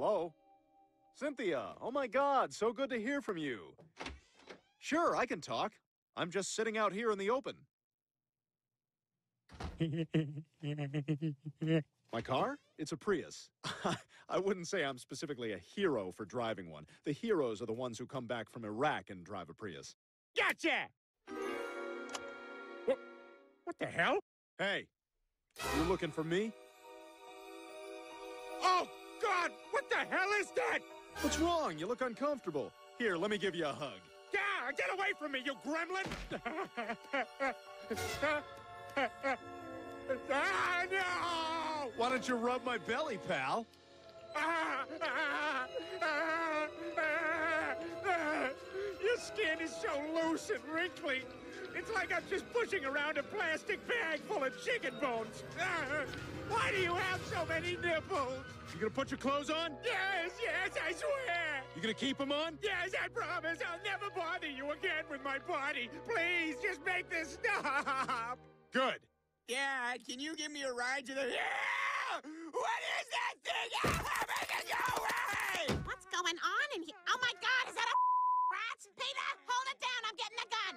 Hello? Cynthia, oh my god, so good to hear from you. Sure, I can talk. I'm just sitting out here in the open. My car? It's a Prius. I wouldn't say I'm specifically a hero for driving one. The heroes are the ones who come back from Iraq and drive a Prius. Gotcha! What, what the hell? Hey, you looking for me? Oh, God! What the hell is that? What's wrong? You look uncomfortable. Here, let me give you a hug. Yeah, get away from me, you gremlin! ah, no! Why don't you rub my belly, pal? Ah, ah, ah, ah. Your skin is so loose and wrinkly. It's like I'm just pushing around a plastic bag full of chicken bones. Ah, why do you have so many nipples? You gonna put your clothes on? Yes, yes, I swear. You gonna keep them on? Yes, I promise I'll never bother you again with my body. Please, just make this stop. Good. Yeah, can you give me a ride to the... Yeah! What is that thing? Make it go away! What's going on in here? Oh my god, is that a rat? Peter, hold it down. I'm getting a gun.